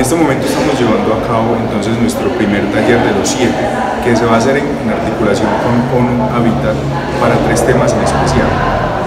este momento estamos llevando a cabo entonces nuestro primer taller de los siete, que se va a hacer en, articulación con ONU Habitat para tres temas en especial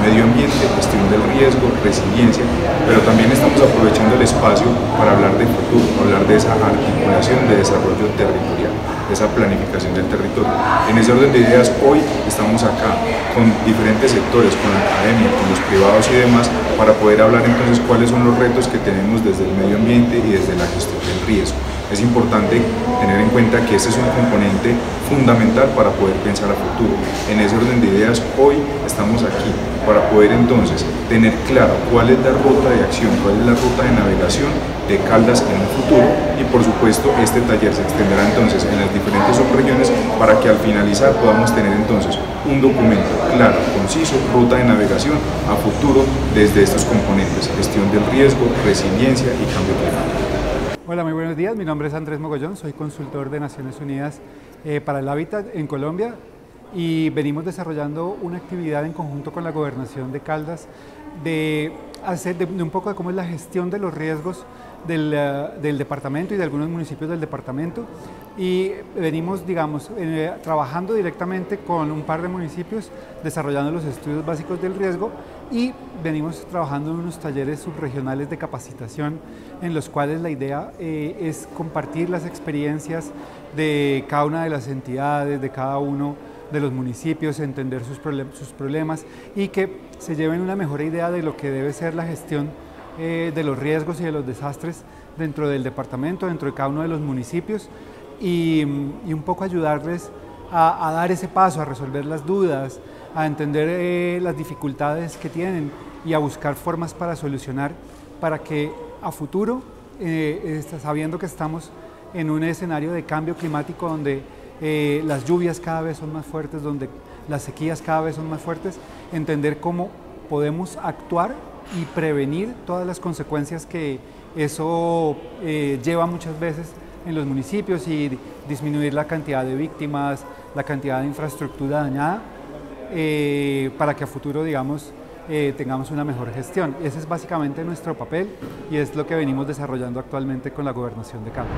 medio ambiente, gestión del riesgo, resiliencia, pero también estamos aprovechando el espacio para hablar de futuro, hablar de esa articulación de desarrollo territorial, de esa planificación del territorio. En ese orden de ideas, hoy estamos acá con diferentes sectores, con la academia, con los privados y demás, para poder hablar entonces cuáles son los retos que tenemos desde el medio ambiente y desde la gestión del riesgo. Es importante tener en cuenta que este es un componente fundamental para poder pensar a futuro. En ese orden de ideas, hoy estamos aquí para poder entonces tener claro cuál es la ruta de acción, cuál es la ruta de navegación de Caldas en un futuro y por supuesto este taller se extenderá entonces en las diferentes subregiones para que al finalizar podamos tener entonces un documento claro, conciso, ruta de navegación a futuro desde estos componentes, gestión del riesgo, resiliencia y cambio climático. Hola, muy buenos días. Mi nombre es Andrés Mogollón, soy consultor de Naciones Unidas eh, para el Hábitat en Colombia y venimos desarrollando una actividad en conjunto con la Gobernación de Caldas de hacer de, un poco de cómo es la gestión de los riesgos del, eh, departamento y de algunos municipios del departamento. Y venimos, digamos, eh, trabajando directamente con un par de municipios desarrollando los estudios básicos del riesgo y venimos trabajando en unos talleres subregionales de capacitación en los cuales la idea eh, es compartir las experiencias de cada una de las entidades, de cada uno de los municipios, entender sus, sus problemas y que se lleven una mejor idea de lo que debe ser la gestión eh, de los riesgos y de los desastres dentro del departamento, dentro de cada uno de los municipios y, un poco ayudarles a, dar ese paso, a resolver las dudas, a entender eh, las dificultades que tienen y a buscar formas para solucionar para que a futuro, eh, sabiendo que estamos en un escenario de cambio climático donde eh, las lluvias cada vez son más fuertes, donde las sequías cada vez son más fuertes, entender cómo podemos actuar y prevenir todas las consecuencias que eso lleva muchas veces en los municipios y disminuir la cantidad de víctimas, la cantidad de infraestructura dañada, eh, para que a futuro, digamos, eh, tengamos una mejor gestión. Ese es básicamente nuestro papel y es lo que venimos desarrollando actualmente con la gobernación de Cali.